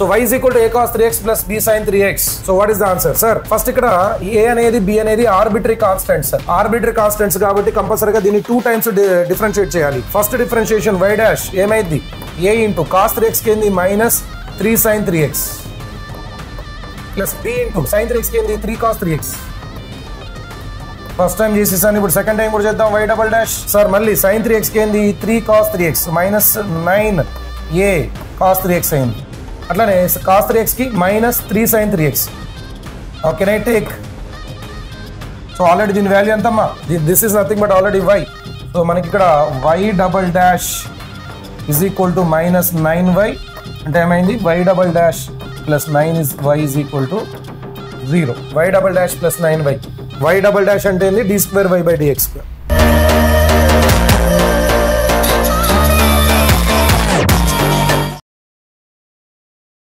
so y is equal to a cos three x plus b sine three x so what is the answer sir first ఇక్కడ a అనేది b అనేది arbitrary constant sir arbitrary constants కాబట్టి కంపల్సరీగా దీన్ని two times differentiate చేయాలి first differentiation y dash ఏమైంది a into cos three x కింది minus three sine three x plus b into sine three x కింది three cos three x first time చేసేసాను ఇప్పుడు second time కూడా చేద్దాం y double dash sir మళ్ళీ sign three ఎక్స్కి ఏంది three cos three x minus nine a cos three x అయింది అట్లానే cos three ఎక్స్కి minus three sine three x okay నై టేక్ సో ఆల్రెడీ దీని వాల్యూ ఎంతమ్మా this is nothing but already y so మనకి ఇక్కడ y double dash is equal to minus nine y అంటే ఏమైంది y double dash plus nine is y is equal to zero y double dash plus nine y y double dash అంటే ఏంది d square y by d x square